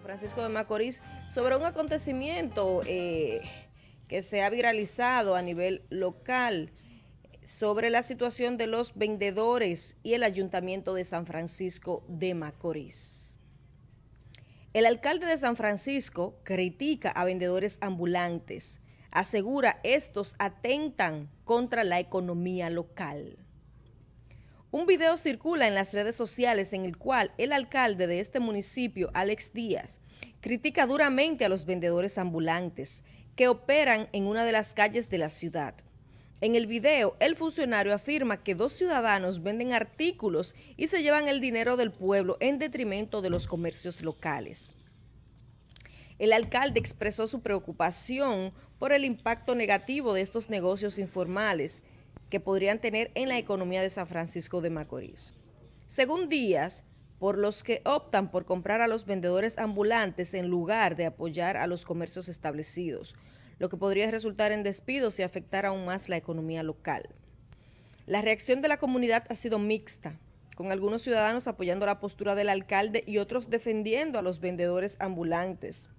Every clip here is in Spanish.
San Francisco de Macorís sobre un acontecimiento eh, que se ha viralizado a nivel local sobre la situación de los vendedores y el Ayuntamiento de San Francisco de Macorís. El alcalde de San Francisco critica a vendedores ambulantes, asegura estos atentan contra la economía local. Un video circula en las redes sociales en el cual el alcalde de este municipio, Alex Díaz, critica duramente a los vendedores ambulantes que operan en una de las calles de la ciudad. En el video, el funcionario afirma que dos ciudadanos venden artículos y se llevan el dinero del pueblo en detrimento de los comercios locales. El alcalde expresó su preocupación por el impacto negativo de estos negocios informales que podrían tener en la economía de San Francisco de Macorís. Según Díaz, por los que optan por comprar a los vendedores ambulantes en lugar de apoyar a los comercios establecidos, lo que podría resultar en despidos y afectar aún más la economía local. La reacción de la comunidad ha sido mixta, con algunos ciudadanos apoyando la postura del alcalde y otros defendiendo a los vendedores ambulantes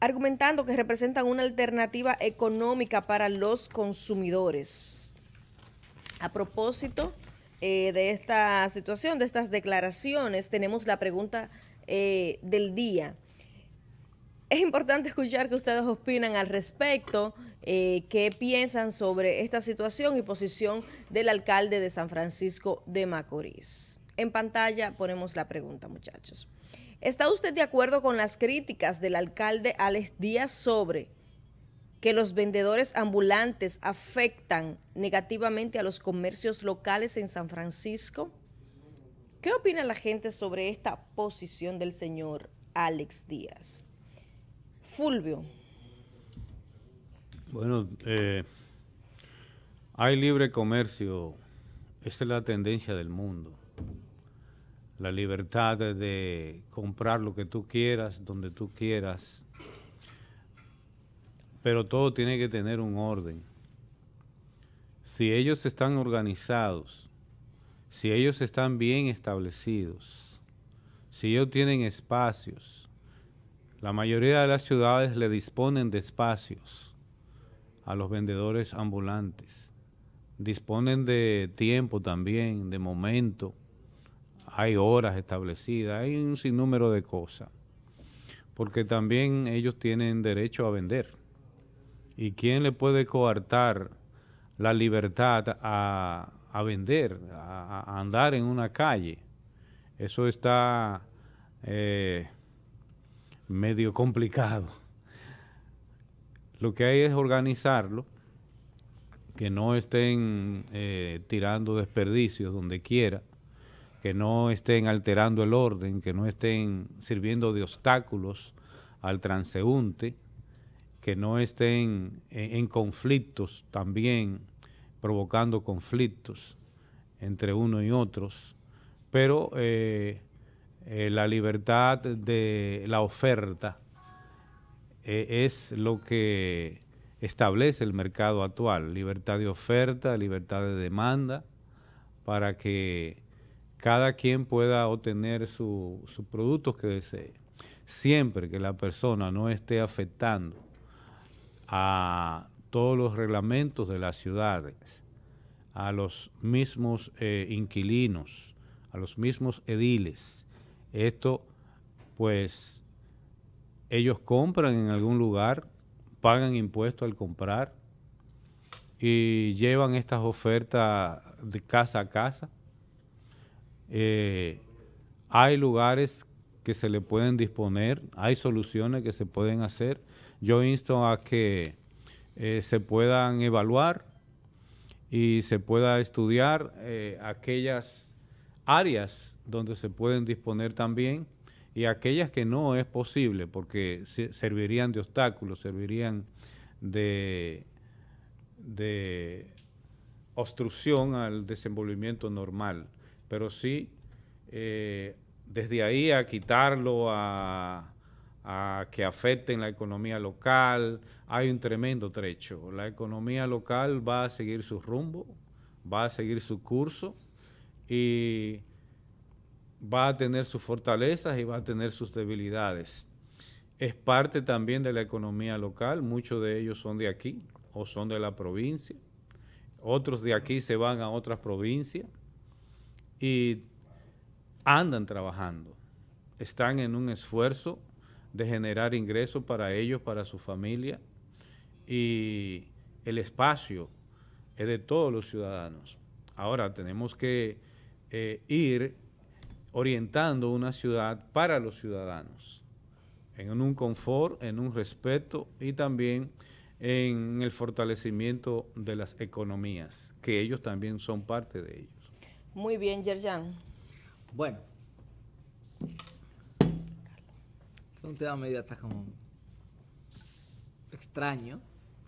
argumentando que representan una alternativa económica para los consumidores. A propósito eh, de esta situación, de estas declaraciones, tenemos la pregunta eh, del día. Es importante escuchar que ustedes opinan al respecto, eh, qué piensan sobre esta situación y posición del alcalde de San Francisco de Macorís. En pantalla ponemos la pregunta, muchachos. ¿Está usted de acuerdo con las críticas del alcalde Alex Díaz sobre que los vendedores ambulantes afectan negativamente a los comercios locales en San Francisco? ¿Qué opina la gente sobre esta posición del señor Alex Díaz? Fulvio. Bueno, eh, hay libre comercio, esa es la tendencia del mundo la libertad de comprar lo que tú quieras, donde tú quieras, pero todo tiene que tener un orden. Si ellos están organizados, si ellos están bien establecidos, si ellos tienen espacios, la mayoría de las ciudades le disponen de espacios a los vendedores ambulantes, disponen de tiempo también, de momento, hay horas establecidas, hay un sinnúmero de cosas, porque también ellos tienen derecho a vender. ¿Y quién le puede coartar la libertad a, vender, a, andar en una calle? Eso está eh, medio complicado. Lo que hay es organizarlo, que no estén eh, tirando desperdicios donde quiera, que no estén alterando el orden, que no estén sirviendo de obstáculos al transeúnte, que no estén en, conflictos también, provocando conflictos entre uno y otros, pero eh, eh, la libertad de la oferta eh, es lo que establece el mercado actual, libertad de oferta, libertad de demanda, para que cada quien pueda obtener sus su productos que desee. Siempre que la persona no esté afectando a todos los reglamentos de las ciudades, a los mismos eh, inquilinos, a los mismos ediles. Esto, pues, ellos compran en algún lugar, pagan impuestos al comprar y llevan estas ofertas de casa a casa eh, hay lugares que se le pueden disponer, hay soluciones que se pueden hacer. Yo insto a que eh, se puedan evaluar y se pueda estudiar eh, aquellas áreas donde se pueden disponer también y aquellas que no es posible porque servirían de obstáculos, servirían de, de obstrucción al desenvolvimiento normal pero sí eh, desde ahí a quitarlo, a, que afecten la economía local, hay un tremendo trecho. La economía local va a seguir su rumbo, va a seguir su curso y va a tener sus fortalezas y va a tener sus debilidades. Es parte también de la economía local, muchos de ellos son de aquí o son de la provincia, otros de aquí se van a otras provincias y andan trabajando, están en un esfuerzo de generar ingresos para ellos, para su familia y el espacio es de todos los ciudadanos. Ahora tenemos que eh, ir orientando una ciudad para los ciudadanos, en un confort, en un respeto y también en el fortalecimiento de las economías, que ellos también son parte de ellos. Muy bien, Yerjan. Bueno, es un tema medio hasta como extraño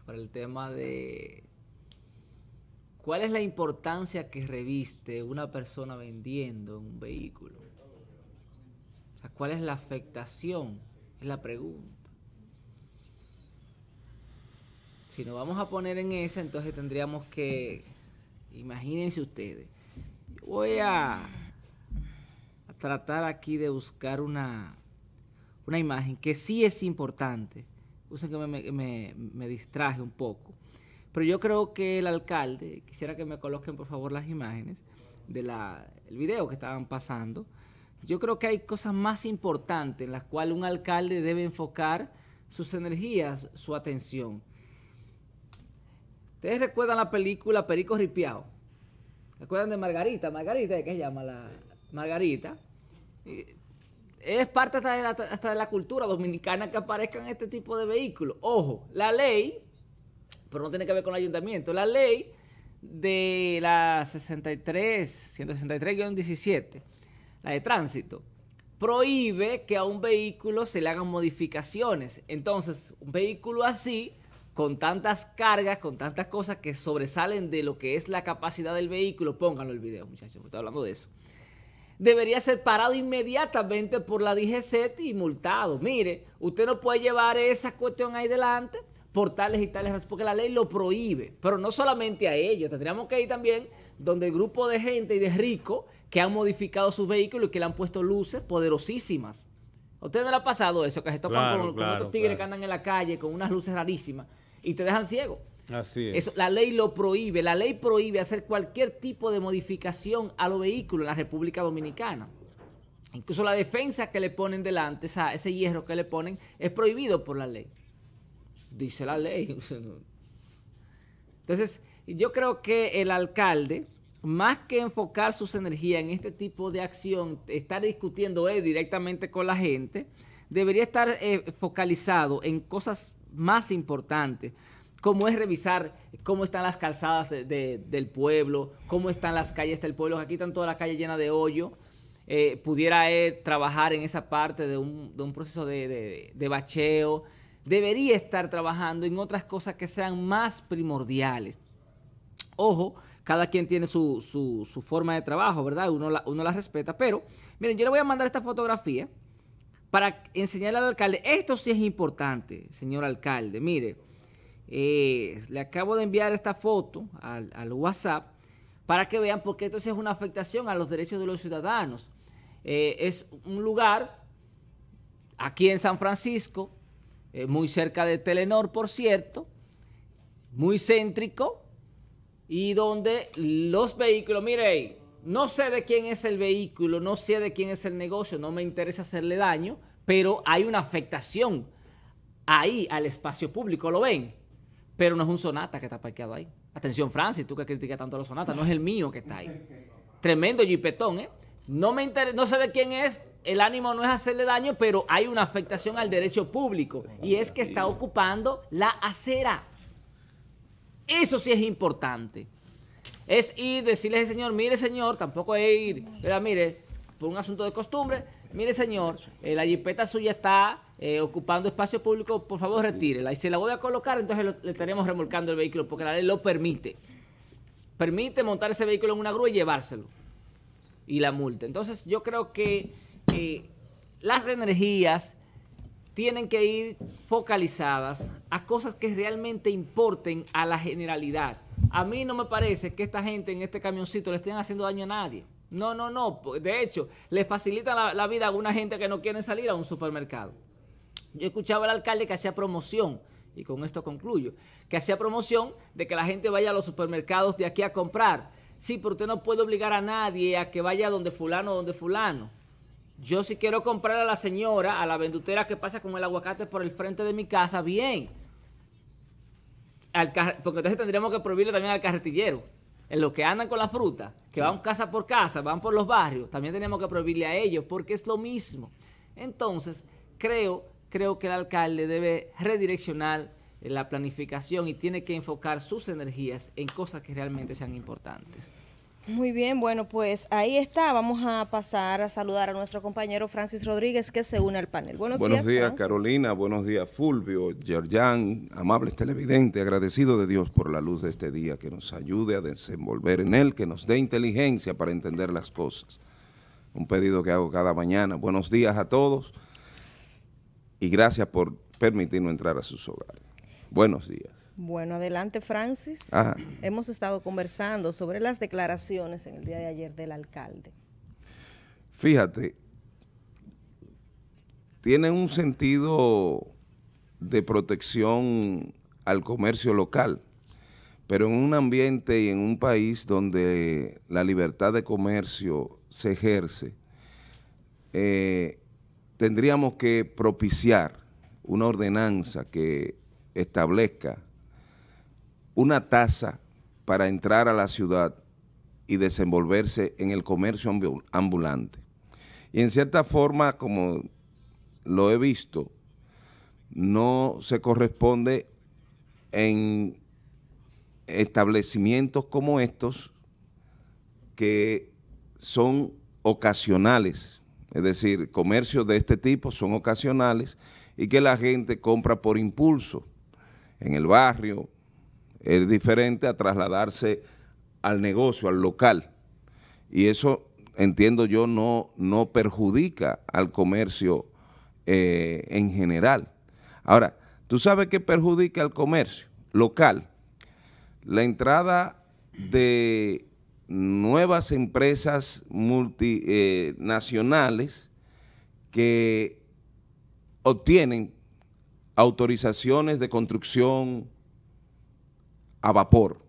por el tema de cuál es la importancia que reviste una persona vendiendo un vehículo. O sea, cuál es la afectación, es la pregunta. Si nos vamos a poner en esa, entonces tendríamos que, imagínense ustedes, voy a, tratar aquí de buscar una, una imagen que sí es importante. Usen que me, distraje un poco. Pero yo creo que el alcalde, quisiera que me coloquen por favor las imágenes del el video que estaban pasando. Yo creo que hay cosas más importantes en las cuales un alcalde debe enfocar sus energías, su atención. ¿Ustedes recuerdan la película Perico Ripiao? ¿Recuerdan de Margarita? Margarita, ¿qué se llama la Margarita? es parte hasta de, la, cultura dominicana que aparezcan este tipo de vehículos. Ojo, la ley, pero no tiene que ver con el ayuntamiento, la ley de la 63, 163-17, la de tránsito, prohíbe que a un vehículo se le hagan modificaciones. Entonces, un vehículo así, con tantas cargas, con tantas cosas que sobresalen de lo que es la capacidad del vehículo, pónganlo el video, muchachos, estoy hablando de eso debería ser parado inmediatamente por la DGCET y multado. Mire, usted no puede llevar esa cuestión ahí delante por tales y tales razones, porque la ley lo prohíbe. Pero no solamente a ellos, tendríamos que ir también donde el grupo de gente y de ricos que han modificado sus vehículos y que le han puesto luces poderosísimas. ¿A usted no le ha pasado eso? Que se topan con, estos tigres que andan en la calle con unas luces rarísimas y te dejan ciego. Así es. la ley lo prohíbe. La ley prohíbe hacer cualquier tipo de modificación a los vehículos en la República Dominicana. Incluso la defensa que le ponen delante, ese hierro que le ponen, es prohibido por la ley. Dice la ley. Entonces, yo creo que el alcalde, más que enfocar sus energías en este tipo de acción, estar discutiendo él directamente con la gente, debería estar eh, focalizado en cosas más importantes cómo es revisar cómo están las calzadas del pueblo, cómo están las calles del pueblo. Aquí están toda la calle llena de hoyo. Eh, pudiera trabajar en esa parte de un, proceso de, bacheo. Debería estar trabajando en otras cosas que sean más primordiales. Ojo, cada quien tiene su, forma de trabajo, ¿verdad? Uno la, uno la respeta. Pero, miren, yo le voy a mandar esta fotografía para enseñarle al alcalde. Esto sí es importante, señor alcalde. Mire, eh, le acabo de enviar esta foto al, WhatsApp para que vean porque esto es una afectación a los derechos de los ciudadanos. Eh, es un lugar aquí en San Francisco, eh, muy cerca de Telenor, por cierto, muy céntrico y donde los vehículos, mire, no sé de quién es el vehículo, no sé de quién es el negocio, no me interesa hacerle daño, pero hay una afectación ahí al espacio público, ¿lo ven? Pero no es un Sonata que está parqueado ahí. Atención, Francis, tú que criticas tanto a los Sonatas, no es el mío que está ahí. Tremendo jipetón, ¿eh? No me interesa, no sé de quién es, el ánimo no es hacerle daño, pero hay una afectación al derecho público y es que está ocupando la acera. Eso sí es importante. Es ir, decirle señor, mire señor, tampoco es ir, mire, por un asunto de costumbre, mire señor, eh, la jipeta suya está eh, ocupando espacio público, por favor retírela. Y si la voy a colocar, entonces le estaremos remolcando el vehículo, porque la ley lo permite. Permite montar ese vehículo en una grúa y llevárselo. Y la multa. Entonces yo creo que las energías tienen que ir focalizadas a cosas que realmente importen a la generalidad. A mí no me parece que esta gente en este camioncito le estén haciendo daño a nadie. No, no, no. De hecho, le facilita la, vida a alguna gente que no quiere salir a un supermercado. Yo escuchaba al alcalde que hacía promoción, y con esto concluyo, que hacía promoción de que la gente vaya a los supermercados de aquí a comprar. Sí, pero usted no puede obligar a nadie a que vaya donde fulano donde fulano. Yo si quiero comprar a la señora, a la vendutera que pasa con el aguacate por el frente de mi casa, bien. Porque entonces tendríamos que prohibirle también al carretillero. En los que andan con la fruta, que van casa por casa, van por los barrios, también tenemos que prohibirle a ellos, porque es lo mismo. Entonces, creo creo que el alcalde debe redireccionar la planificación y tiene que enfocar sus energías en cosas que realmente sean importantes. Muy bien, bueno, pues ahí está. Vamos a pasar a saludar a nuestro compañero Francis Rodríguez que se une al panel. Buenos, buenos días, Carolina. Buenos días, Fulvio, Yerjan, amables televidentes. Agradecido de Dios por la luz de este día, que nos ayude a desenvolver en él, que nos dé inteligencia para entender las cosas. Un pedido que hago cada mañana. Buenos días a todos y gracias por permitirnos entrar a sus hogares. Buenos días. Bueno, adelante Francis. Hemos estado conversando sobre las declaraciones en el día de ayer del alcalde. Fíjate, tiene un sentido de protección al comercio local, pero en un ambiente y en un país donde la libertad de comercio se ejerce, eh, tendríamos que propiciar una ordenanza que establezca una tasa para entrar a la ciudad y desenvolverse en el comercio ambulante. Y en cierta forma, como lo he visto, no se corresponde en establecimientos como estos que son ocasionales, es decir, comercios de este tipo son ocasionales y que la gente compra por impulso. En el barrio es diferente a trasladarse al negocio, al local. Y eso, entiendo yo, no, no perjudica al comercio eh, en general. Ahora, ¿tú sabes qué perjudica al comercio local? La entrada de nuevas empresas multinacionales que obtienen autorizaciones de construcción a vapor,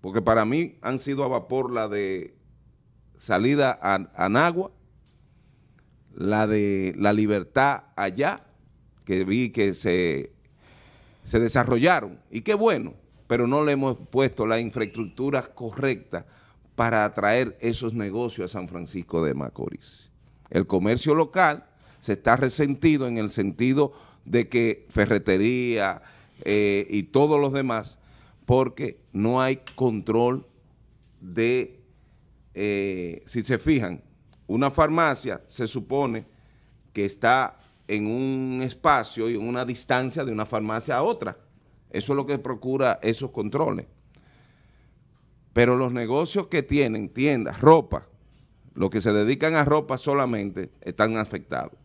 porque para mí han sido a vapor la de salida a, a Nagua, la de la libertad allá, que vi que se, se desarrollaron, y qué bueno, pero no le hemos puesto la infraestructura correcta para atraer esos negocios a San Francisco de Macorís. El comercio local se está resentido en el sentido de que ferretería eh, y todos los demás, porque no hay control de, eh, si se fijan, una farmacia se supone que está en un espacio y en una distancia de una farmacia a otra. Eso es lo que procura esos controles. Pero los negocios que tienen tiendas, ropa, los que se dedican a ropa solamente están afectados.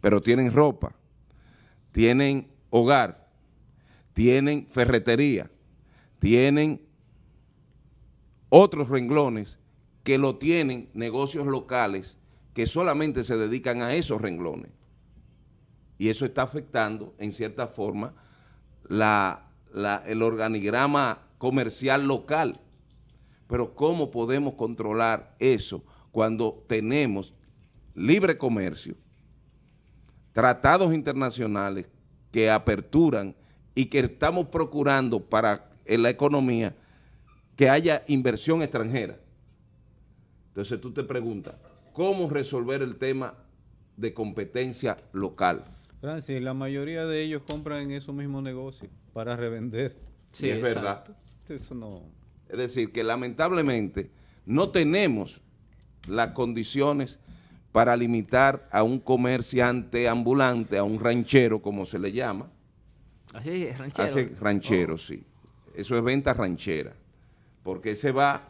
Pero tienen ropa, tienen hogar, tienen ferretería, tienen otros renglones que lo tienen negocios locales que solamente se dedican a esos renglones. Y eso está afectando, en cierta forma, el organigrama comercial local. Pero ¿cómo podemos controlar eso cuando tenemos libre comercio, tratados internacionales que aperturan y que estamos procurando para en la economía que haya inversión extranjera? Entonces tú te preguntas, ¿cómo resolver el tema de competencia local? Francis, la mayoría de ellos compran en esos mismos negocios para revender. Sí, es verdad. Eso no... Es decir, que lamentablemente no tenemos las condiciones para limitar a un comerciante ambulante, a un ranchero, como se le llama. Así es, ranchero. Así, ranchero, sí. Eso es venta ranchera. Porque ese va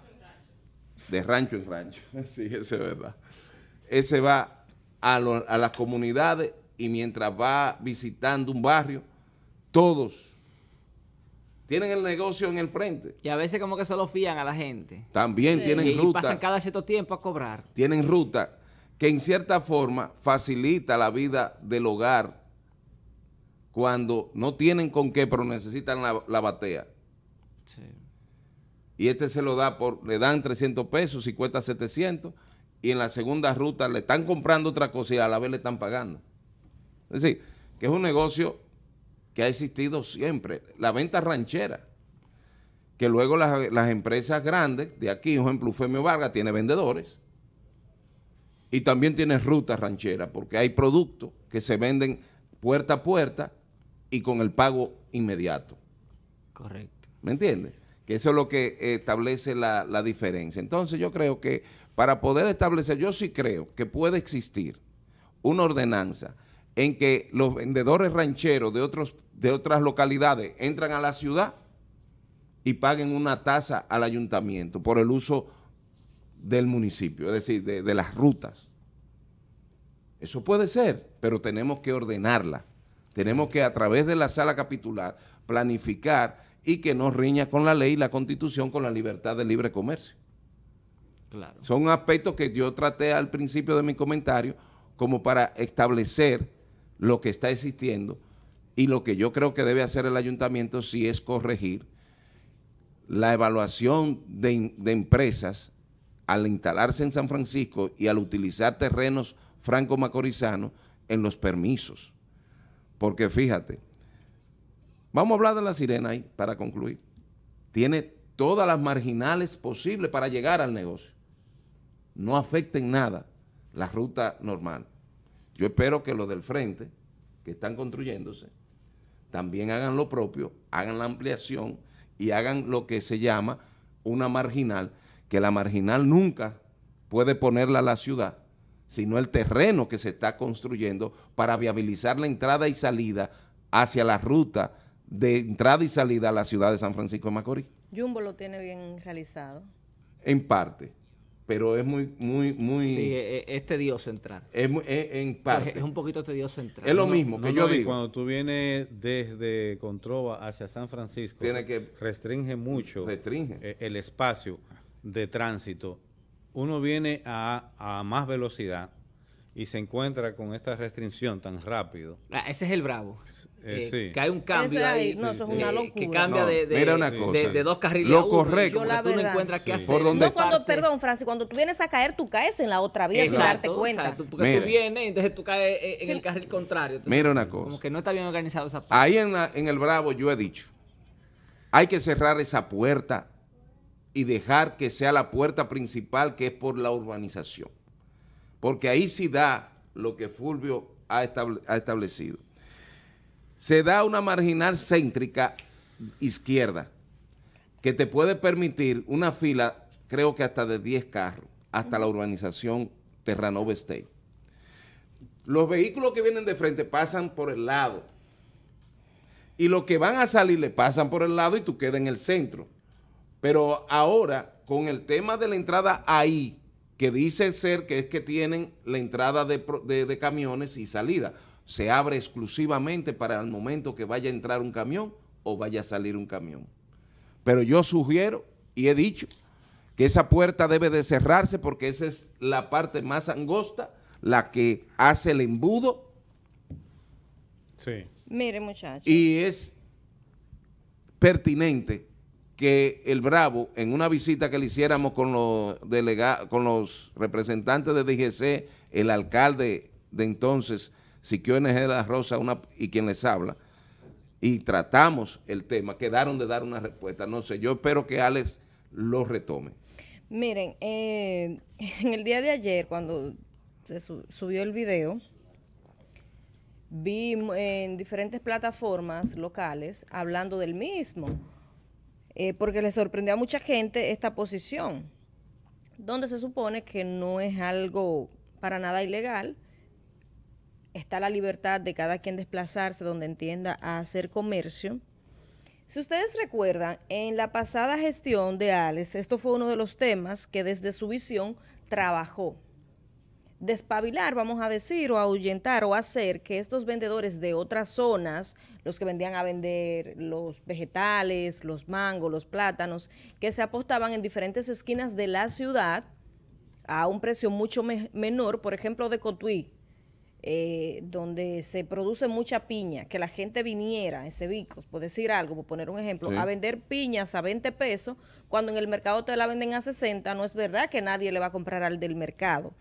de rancho en rancho. Sí, ese es verdad. Ese va a, a las comunidades y mientras va visitando un barrio, todos tienen el negocio en el frente. Y a veces como que solo fían a la gente. También Sí. tienen Y, y ruta. pasan cada cierto tiempo a cobrar. tienen ruta que en cierta forma facilita la vida del hogar cuando no tienen con qué, pero necesitan la, la batea. Sí. Y este se lo da por, le dan 300 pesos y cuesta 700, y en la segunda ruta le están comprando otra cosa y a la vez le están pagando. Es decir, que es un negocio que ha existido siempre. La venta ranchera, que luego las, las empresas grandes de aquí, por ejemplo, Eufemio Vargas tiene vendedores y también tiene ruta ranchera, porque hay productos que se venden puerta a puerta y con el pago inmediato. Correcto. ¿Me entiendes? Que eso es lo que establece la, la diferencia. Entonces yo creo que para poder establecer, yo sí creo que puede existir una ordenanza en que los vendedores rancheros de, otros, de otras localidades entran a la ciudad y paguen una tasa al ayuntamiento por el uso del municipio, es decir, de, de las rutas. Eso puede ser, pero tenemos que ordenarla. Tenemos que a través de la sala capitular planificar y que no riña con la ley y la constitución con la libertad de libre comercio. Claro. Son aspectos que yo traté al principio de mi comentario como para establecer lo que está existiendo y lo que yo creo que debe hacer el ayuntamiento si es corregir la evaluación de, de empresas al instalarse en San Francisco y al utilizar terrenos franco-macorizanos en los permisos. Porque fíjate, vamos a hablar de la sirena ahí para concluir. Tiene todas las marginales posibles para llegar al negocio. No afecta en nada la ruta normal. Yo espero que los del frente, que están construyéndose, también hagan lo propio, hagan la ampliación y hagan lo que se llama una marginal, que la marginal nunca puede ponerla a la ciudad, sino el terreno que se está construyendo para viabilizar la entrada y salida hacia la ruta de entrada y salida a la ciudad de San Francisco de Macorís. Jumbo lo tiene bien realizado. En parte, pero es muy, muy, muy... Sí, es, es tedioso entrar. es es- en Pues parte. es un poquito tedioso entrar. Es lo No, mismo no, que no, yo digo. Cuando tú vienes desde Controva hacia San Francisco, Tiene que- restringe mucho Restringe. el espacio de tránsito. Uno viene a, a más velocidad y se encuentra con esta restricción tan rápido. Ah, ese es el bravo. Eh, Eh, sí. Que hay un cambio Ese ahí. ahí, no, eso es eh, una Que locura. cambia No, de, de, mira una de- cosa. de dos carriles Lo a uno. correcto. Como Yo la que tú no encuentras qué hacer. Por No, cuando, Parte- perdón, Francis, cuando tú vienes a caer, tú caes en la otra vía sin darte o cuenta. sea, tú- porque Mira. tú vienes, entonces tú caes eh, en Sí. el carril contrario. Entonces, Mira una Como cosa. que no está bien organizado esa parte. Ahí en, la- en el Bravo yo he dicho, hay que cerrar esa puerta y dejar que sea la puerta principal que es por la urbanización. Porque ahí sí da lo que Fulvio ha, estable- ha establecido. Se da una marginal céntrica izquierda que te puede permitir una fila, creo que hasta de 10 carros, hasta la urbanización Terranova State. Los vehículos que vienen de frente pasan por el lado y los que van a salir le pasan por el lado y tú quedas en el centro. Pero ahora, con el tema de la entrada ahí, que dice ser que es que tienen la entrada de, pro- de- de camiones y salida, se abre exclusivamente para el momento que vaya a entrar un camión o vaya a salir un camión. Pero yo sugiero y he dicho que esa puerta debe de cerrarse porque esa es la parte más angosta, la que hace el embudo Sí. Mire, muchachos. y es pertinente que el Bravo, en una visita que le hiciéramos con los delega- con los representantes de DGC, el alcalde de entonces, Siquio NG de la Rosa, una, y quien les habla, y tratamos el tema, quedaron de dar una respuesta. No sé, yo espero que Alex lo retome. Miren, eh, en el día de ayer, cuando se su- subió el video, vi en diferentes plataformas locales hablando del mismo, eh, porque le sorprendió a mucha gente esta posición, donde se supone que no es algo para nada ilegal, está la libertad de cada quien desplazarse donde entienda a hacer comercio. Si ustedes recuerdan, en la pasada gestión de Alex, esto fue uno de los temas que desde su visión trabajó. Despabilar, vamos a decir, o ahuyentar o hacer que estos vendedores de otras zonas, los que vendían a vender los vegetales, los mangos, los plátanos, que se apostaban en diferentes esquinas de la ciudad a un precio mucho menor, por ejemplo, de Cotuí, eh, donde se produce mucha piña, que la gente viniera en Cebicos, por decir algo, por poner un ejemplo, a vender piñas a 20 pesos, cuando en el mercado te la venden a 60, no es verdad que nadie le va a comprar al del mercado.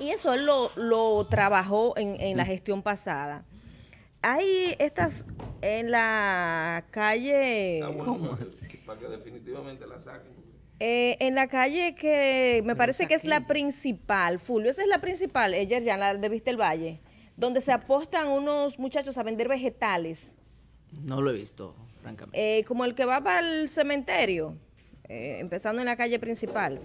Y eso él lo, trabajó en, la gestión pasada. Hay estas en la calle... Ah, para que definitivamente la saquen. Eh, en la calle que me parece que es la principal, Fulvio, esa es la principal, ella ya la de Vista el Valle, donde se apostan unos muchachos a vender vegetales. No lo he visto, francamente. Eh, como el que va para el cementerio, eh, empezando en la calle principal.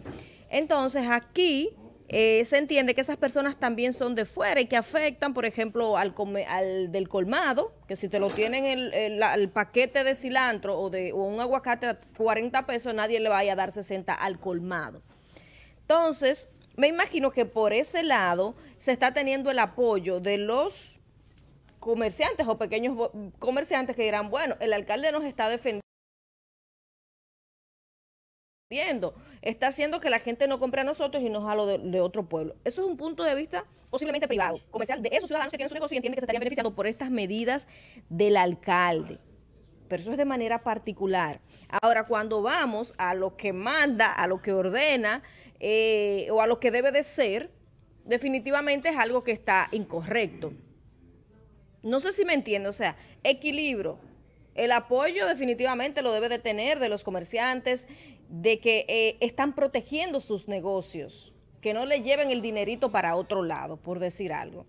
Entonces aquí eh, se entiende que esas personas también son de fuera y que afectan, por ejemplo, al, del colmado, que si te lo tienen el, paquete de cilantro o de un aguacate a 40 pesos, nadie le vaya a dar 60 al colmado. Entonces, me imagino que por ese lado se está teniendo el apoyo de los comerciantes o pequeños comerciantes que dirán, bueno, el alcalde nos está defendiendo está haciendo que la gente no compre a nosotros y nos jalo de, otro pueblo. Eso es un punto de vista posiblemente privado, comercial, de esos ciudadanos que tienen su negocio y entienden que se estarían beneficiando por estas medidas del alcalde. Pero eso es de manera particular. Ahora, cuando vamos a lo que manda, a lo que ordena eh, o a lo que debe de ser, definitivamente es algo que está incorrecto. No sé si me entiende, o sea, equilibrio. El apoyo definitivamente lo debe de tener de los comerciantes de que eh, están protegiendo sus negocios, que no le lleven el dinerito para otro lado, por decir algo.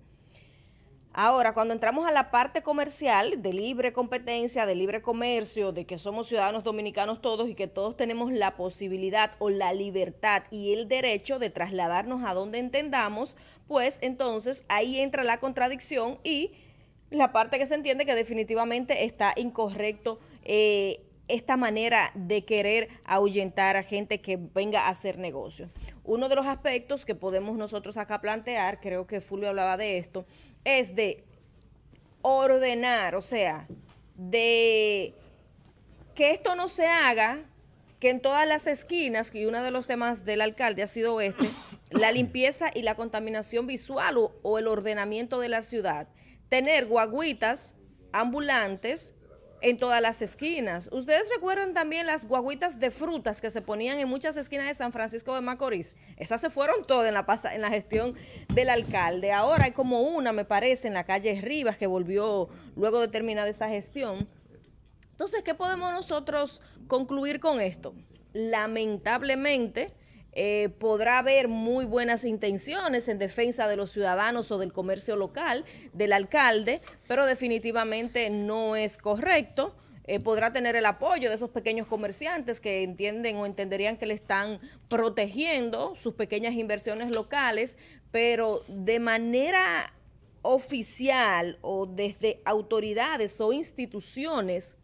Ahora, cuando entramos a la parte comercial de libre competencia, de libre comercio, de que somos ciudadanos dominicanos todos y que todos tenemos la posibilidad o la libertad y el derecho de trasladarnos a donde entendamos, pues entonces ahí entra la contradicción y la parte que se entiende que definitivamente está incorrecto eh, esta manera de querer ahuyentar a gente que venga a hacer negocio. Uno de los aspectos que podemos nosotros acá plantear, creo que Fulvio hablaba de esto, es de ordenar, o sea, de que esto no se haga, que en todas las esquinas, y uno de los temas del alcalde ha sido este, la limpieza y la contaminación visual o, o el ordenamiento de la ciudad. Tener guaguitas ambulantes en todas las esquinas. Ustedes recuerdan también las guaguitas de frutas que se ponían en muchas esquinas de San Francisco de Macorís. Esas se fueron todas en la, en la gestión del alcalde. Ahora hay como una, me parece, en la calle Rivas que volvió luego de terminar esa gestión. Entonces, ¿qué podemos nosotros concluir con esto? Lamentablemente, eh, podrá haber muy buenas intenciones en defensa de los ciudadanos o del comercio local, del alcalde, pero definitivamente no es correcto. Eh, podrá tener el apoyo de esos pequeños comerciantes que entienden o entenderían que le están protegiendo sus pequeñas inversiones locales, pero de manera oficial o desde autoridades o instituciones,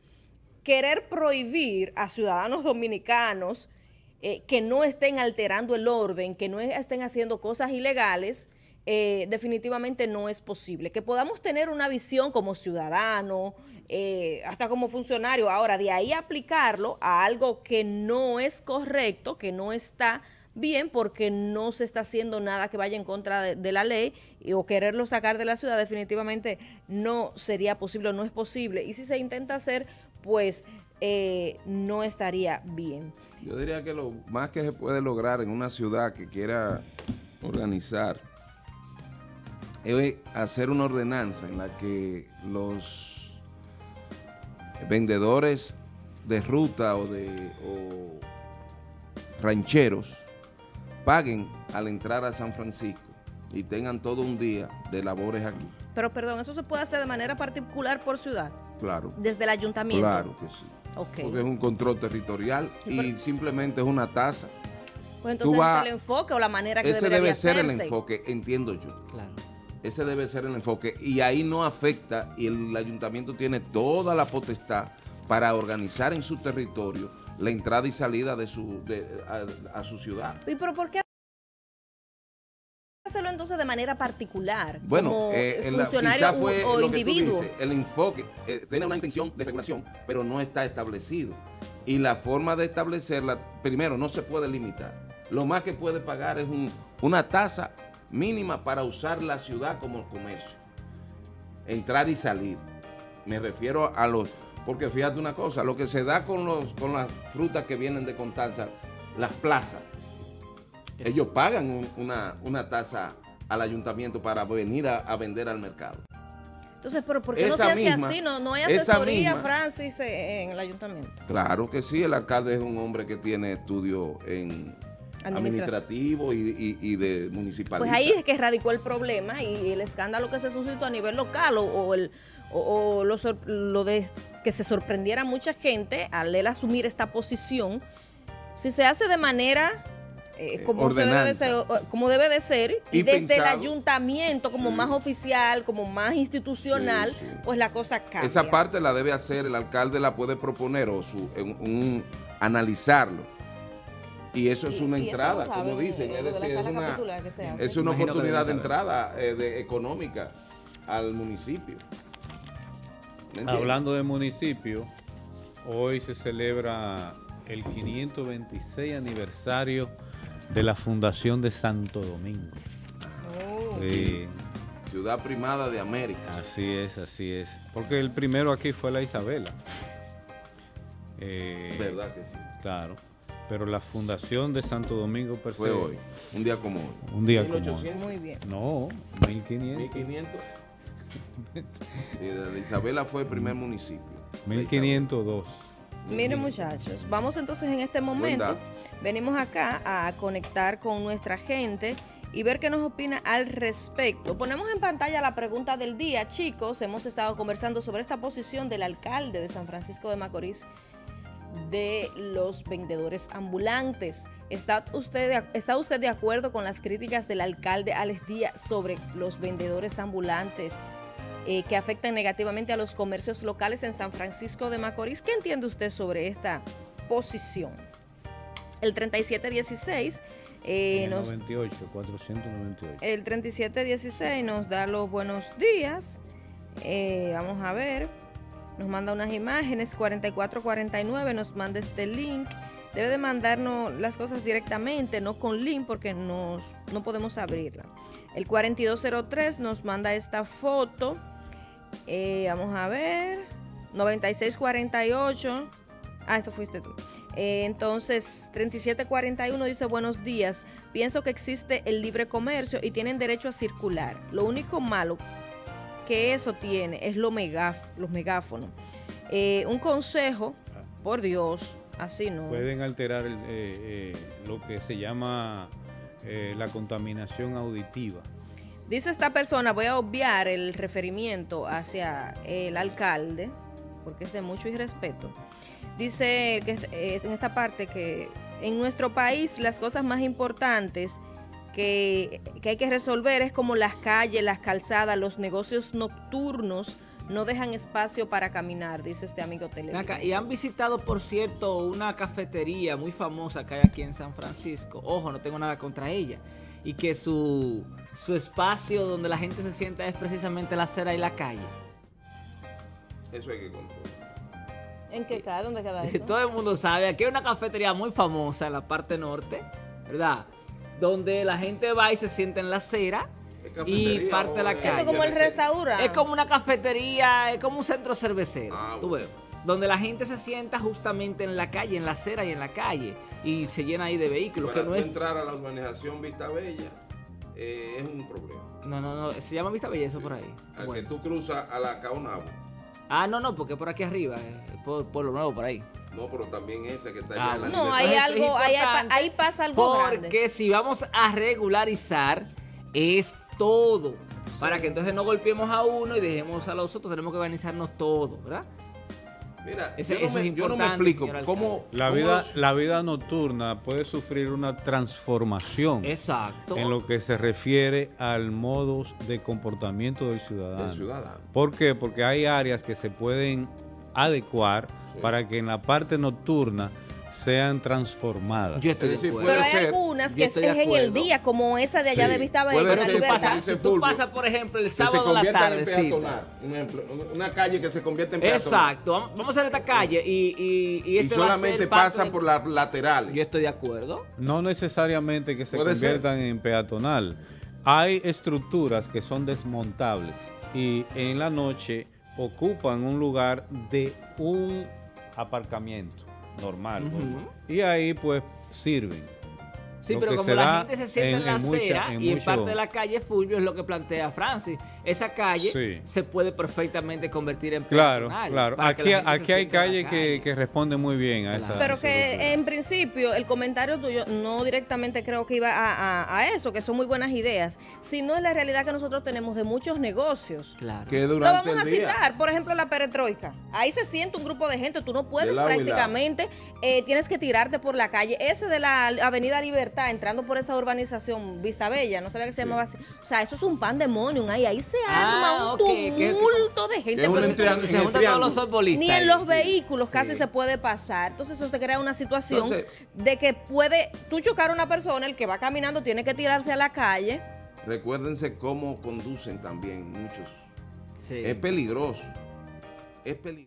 querer prohibir a ciudadanos dominicanos eh, que no estén alterando el orden, que no estén haciendo cosas ilegales, eh, definitivamente no es posible. Que podamos tener una visión como ciudadano, eh, hasta como funcionario, ahora de ahí aplicarlo a algo que no es correcto, que no está bien porque no se está haciendo nada que vaya en contra de, de, la ley o quererlo sacar de la ciudad definitivamente no sería posible, no es posible. Y si se intenta hacer, pues eh, no estaría bien. Yo diría que lo más que se puede lograr en una ciudad que quiera organizar es hacer una ordenanza en la que los vendedores de ruta o de rancheros paguen al entrar a San Francisco y tengan todo un día de labores aquí. Pero perdón, ¿eso se puede hacer de manera particular por ciudad? Claro. Desde el ayuntamiento. Claro que sí. Porque es un control territorial y, simplemente es una tasa. Pues entonces es el enfoque o la manera que ese debe ser el enfoque, entiendo yo. Claro. Ese debe ser el enfoque y ahí no afecta y el ayuntamiento tiene toda la potestad para organizar en su territorio la entrada y salida de su a, su ciudad. ¿Y pero por qué hacerlo entonces de manera particular, Bueno, como eh, el- funcionario fue o individuo. dices, el enfoque eh, tiene una intención de regulación, pero no está establecido. Y la forma de establecerla, primero, no se puede limitar. Lo más que puede pagar es un- una tasa mínima para usar la ciudad como comercio. Entrar y salir. Me refiero a los... Porque fíjate una cosa, lo que se da con, los, con las frutas que vienen de Constanza, las plazas, ellos pagan un- una, una tasa al ayuntamiento para venir a, a vender al mercado. Entonces, pero ¿por qué no se hace así? No, no hay asesoría, Francis, eh, en el ayuntamiento. Claro que sí, el alcalde es un hombre que tiene estudio en administrativo y, y- y de municipalidad. Pues ahí es que radicó el problema y el escándalo que se suscitó a nivel local o, o el, o, o lo, lo de que se sorprendiera mucha gente al él asumir esta posición. Si se hace de manera eh, Eh, como, se debe de ser, como debe de ser y, Y desde el ayuntamiento como Sí. más oficial, como más institucional, Sí, sí. pues la cosa cambia. Esa parte la debe hacer, el alcalde la puede proponer o su, un, analizarlo. Y eso es una entrada, saben, como dicen, es decir, es una, es una oportunidad de entrada eh, de, económica al municipio. Hablando de municipio, hoy se celebra el 526 aniversario de la Fundación de Santo Domingo. Oh. Sí, Ciudad primada de América. así es, así es. Porque el primero aquí fue la Isabela. Eh, ¿Verdad que sí? Claro. Pero la Fundación de Santo Domingo per Fue se, hoy, un día como hoy. Un día como hoy. 1800, Muy bien. No, 1500. 1500. Sí, de Isabela fue el primer municipio. de 1502. Miren muchachos, vamos entonces en este momento. Venimos acá a conectar con nuestra gente y ver qué nos opina al respecto. Ponemos en pantalla la pregunta del día, chicos, hemos estado conversando sobre esta posición del alcalde de San Francisco de Macorís de los vendedores ambulantes. ¿Está usted, de, ¿Está usted de acuerdo con las críticas del alcalde Alex Díaz sobre los vendedores ambulantes eh, que afectan negativamente a los comercios locales en San Francisco de Macorís? ¿Qué entiende usted sobre esta posición? El 3716 eh, nos 98, 498. el 3716 nos da los buenos días. Eh, vamos a ver. Nos manda unas imágenes. 4449 nos manda este link. Debe de mandarnos las cosas directamente, no con link, porque nos, no podemos abrirla. El 4203 nos manda esta foto. Eh, vamos a ver. 9648. Ah, esto fuiste tú. Eh, entonces, 3741 dice buenos días. Pienso que existe el libre comercio y tienen derecho a circular. Lo único malo que eso tiene es lo los megáfonos. Eh, un consejo, por Dios, así no. Pueden alterar eh, eh, lo que se llama eh, la contaminación auditiva. Dice esta persona, voy a obviar el referimiento hacia el alcalde, porque es de mucho irrespeto. Dice que eh, en esta parte que en nuestro país las cosas más importantes que, que hay que resolver es como las calles, las calzadas, los negocios nocturnos no dejan espacio para caminar, dice este amigo televidente. Y han visitado, por cierto, una cafetería muy famosa que hay aquí en San Francisco. Ojo, no tengo nada contra ella. Y que su, su espacio donde la gente se sienta es precisamente la acera y la calle. Eso hay que controlar. ¿En qué cae? ¿Dónde queda eso? Todo el mundo sabe, aquí hay una cafetería muy famosa en la parte norte, ¿verdad? Donde la gente va y se sienta en la acera ¿Es y parte de la es- Eso calle. como el restaurante. Es como una cafetería, es como un centro cervecero, Ah, tú bueno. ves, donde la gente se sienta justamente en la calle, en la acera y en la calle, y se llena ahí de vehículos, Para que no es... entrar a la urbanización Vista Bella eh, es un problema. No, no, no, se llama Vista Belleza por ahí. Al Bueno. que tú cruzas a la Caonabo. Ah, no, no, porque por aquí arriba, eh, por, por lo nuevo, por ahí. No, pero también esa que está Ah, allá en la No, hay algo, ahí, hay pa- importante ahí pasa algo grande. Porque si vamos a regularizar, es todo. Para que entonces no golpeemos a uno y dejemos a los otros, tenemos que organizarnos todos, ¿verdad? Mira, Ese- yo, no eso me, es yo no me importante, explico cómo... La cómo vida, la vida nocturna puede sufrir una transformación Exacto. en lo que se refiere al modo de comportamiento del ciudadano. del ciudadano. ¿Por qué? Porque hay áreas que se pueden adecuar Sí. para que en la parte nocturna sean transformadas. Yo estoy de Es decir, acuerdo. Pero hay ser. algunas que es, de en el día, como esa de allá Sí, de Vista puede Bella, en la libertad. si tú pasas, por ejemplo, el sábado a la tarde. peatonal. Un ejemplo, una calle que se convierte en peatonal. Exacto. Vamos a hacer esta calle y, y, y Y este va a ser solamente pasa de- por las laterales. Yo estoy de acuerdo. No necesariamente que se ser. conviertan en peatonal. Hay estructuras que son desmontables y en la noche ocupan un lugar de un aparcamiento normal. Y ahí pues sirven. Sí, Lo pero como la gente se sienta en, en- la mucha- acera en y en parte de la calle Fulvio es lo que plantea Francis. Esa calle Sí. se puede perfectamente convertir en Claro, peatonal claro. que Aquí, aquí hay calles que, calle. que responden muy bien a Claro. esa. Pero que en principio el comentario tuyo no directamente creo que iba a, a- a eso, que son muy buenas ideas, sino en la realidad que nosotros tenemos de muchos negocios. Claro. Que Lo durante vamos a el día. citar, por ejemplo, la peretroika. Ahí se siente un grupo de gente, tú no puedes prácticamente, eh, tienes que tirarte por la calle. Ese de la Avenida Libertad, entrando por esa urbanización Vista Bella, no sabía que se llamaba así. O sea, eso es un pandemonium ahí, ahí se Ah, arma un ok, que- que- tumulto de gente. Se- triángulo- se en el juntan todos los futbolistas. ni en los vehículos Sí. casi se puede pasar. Entonces eso te crea una situación Entonces- de que puede tú chocar a una persona, el que va caminando tiene que tirarse a la calle. Recuérdense cómo conducen también muchos. Sí. Es peligroso. Es peligroso.